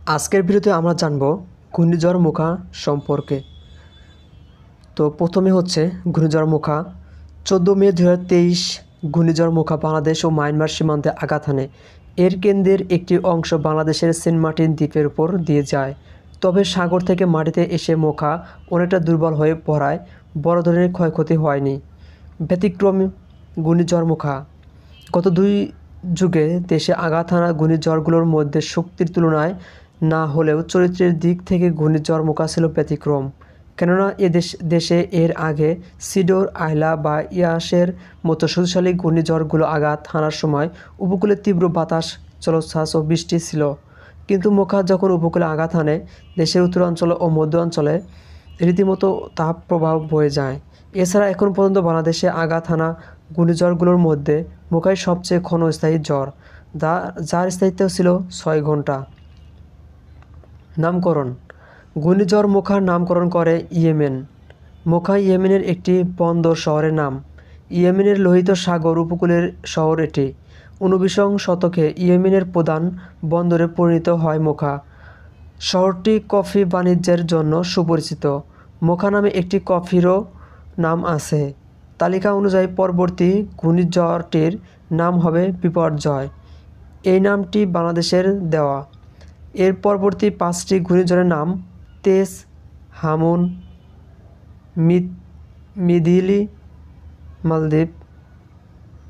আজকের ভিডিওতে আমরা জানব ঘূর্ণিঝড় মুখা সম্পর্কে। তো প্রথমে হচ্ছে ঘূর্ণিঝড় মুখা। চোদ্দ মে দু হাজার তেইশ ঘূর্ণিঝড় মুখা বাংলাদেশ ও মায়ানমার সীমান্তে আঘাত হানে। এর কেন্দ্রের একটি অংশ বাংলাদেশের সেন্ট মার্টিন দ্বীপের উপর দিয়ে যায়। তবে সাগর থেকে মাটিতে এসে মুখা অনেকটা দুর্বল হয়ে পড়ায়, বড় ধরনের ক্ষয়ক্ষতি হয়নি। ব্যতিক্রম ঘূর্ণিঝড় মুখা। গত দুই যুগে দেশে আঘাত হানা ঘূর্ণিঝড়গুলোর মধ্যে শক্তির তুলনায় না হলেও চরিত্রের দিক থেকে ঘূর্ণিঝড় মুখা ছিল ব্যতিক্রম। কেননা এ দেশ এর আগে সিডোর, আইলা বা ইয়াসের মতো শক্তিশালী ঘূর্ণিঝড়গুলো আঘাত হানার সময় উপকূলে তীব্র বাতাস, জলোচ্ছ্বাস ও বৃষ্টি ছিল। কিন্তু মুখা যখন উপকূলে আঘাত হানে, দেশের উত্তরাঞ্চল ও মধ্য অঞ্চলে রীতিমতো তাপ প্রভাব বয়ে যায়। এছাড়া এখন পর্যন্ত বাংলাদেশে আঘাত হানা ঘূর্ণিঝড়গুলোর মধ্যে মুখাই সবচেয়ে ক্ষণস্থায়ী জ্বর যা, যার স্থায়িত্ব ছিল ছয় ঘণ্টা নামকরণ। ঘূর্ণিঝড় মুখার নামকরণ করে ইয়েমেন। মুখা ইয়েমেনের একটি বন্দর শহরের নাম। ইয়েমেনের লোহিত সাগর উপকূলের শহর এটি। ঊনবিংশ শতকে ইয়েমেনের প্রধান বন্দরে পরিণত হয় মুখা। শহরটি কফি বাণিজ্যের জন্য সুপরিচিত। মোখা নামে একটি কফিরও নাম আছে। তালিকা অনুযায়ী পরবর্তী ঘূর্ণিঝড়টির নাম হবে বিপর্যয়। এই নামটি বাংলাদেশের দেওয়া। এর পরবর্তী পাঁচটি ঘূর্ণিঝড়ের নাম তেজ, হামুন, মিদ মিধিলি মালদ্বীপ,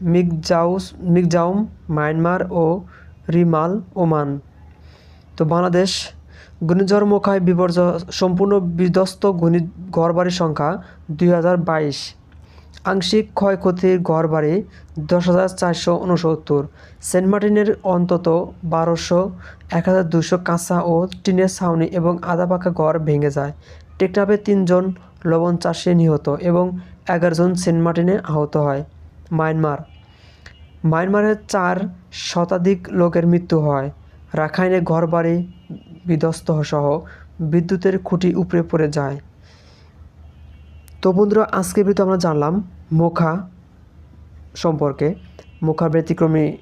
মিগজাউস, মিগজাউম, মায়ানমার ও রিমাল, ওমান। তো বাংলাদেশ ঘূর্ণিঝড় মুখায় বিপর্যয়, সম্পূর্ণ বিধ্বস্ত ঘূর্ণি, ঘরবাড়ির সংখ্যা দুই হাজার বাইশ। আংশিক ক্ষয়ক্ষতির ঘরবাড়ি দশ হাজার চারশো উনসত্তর। সেন্ট মার্টিনের অন্তত বারোশো, এক হাজার দুশো কাঁচা ও টিনের ছাউনি এবং আধা পাকা ঘর ভেঙে যায়। টেকটাপে তিনজন লবণ চাষে নিহত এবং এগারো জন সেন্ট মার্টিনে আহত হয়। মায়ানমার। মায়ানমারের চার শতাধিক লোকের মৃত্যু হয়। রাখাইনে ঘরবাড়ি বিধ্বস্ত সহ বিদ্যুতের খুঁটি উপড়ে পড়ে যায়। তো বন্ধুরা, আজকের ভিডিওতে আমরা জানলাম মুখা সম্পর্কে। মুখা ব্যতিক্রমী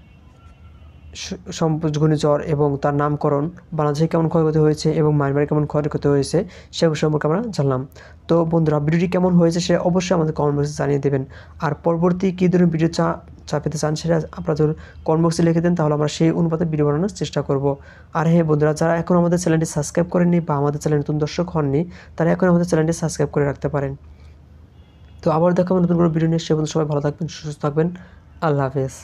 স- সম্প- ঘূর্ণিঝড় এবং তার নামকরণ, বাংলাদেশে কেমন ক্ষয়ক্ষতি হয়েছে এবং মায়ানমারে কেমন ক্ষয়ক্ষতি হয়েছে সে সম্পর্কে আমরা জানলাম। তো বন্ধুরা, ভিডিওটি কেমন হয়েছে সে অবশ্যই আমাদের কমেন্ট বক্সে জানিয়ে দেবেন। আর পরবর্তী কী ধরনের ভিডিও চা চা পেতে চান সেটা আপনারা যদি কমেন্ট বক্সে লিখে দেন, তাহলে আমরা সেই অনুপাতে ভিডিও বানানোর চেষ্টা করব। আর হ্যাঁ বন্ধুরা, যারা এখন আমাদের চ্যানেলটি সাবস্ক্রাইব করেননি বা আমাদের চ্যানেল নতুন দর্শক হননি, তারা এখন আমাদের চ্যানেলটি সাবস্ক্রাইব করে রাখতে পারেন। তো আবার দেখাবো নতুন কোনো ভিডিও নিয়ে। সে সবাই ভালো থাকবেন, সুস্থ থাকবেন। আল্লাহ হাফেজ।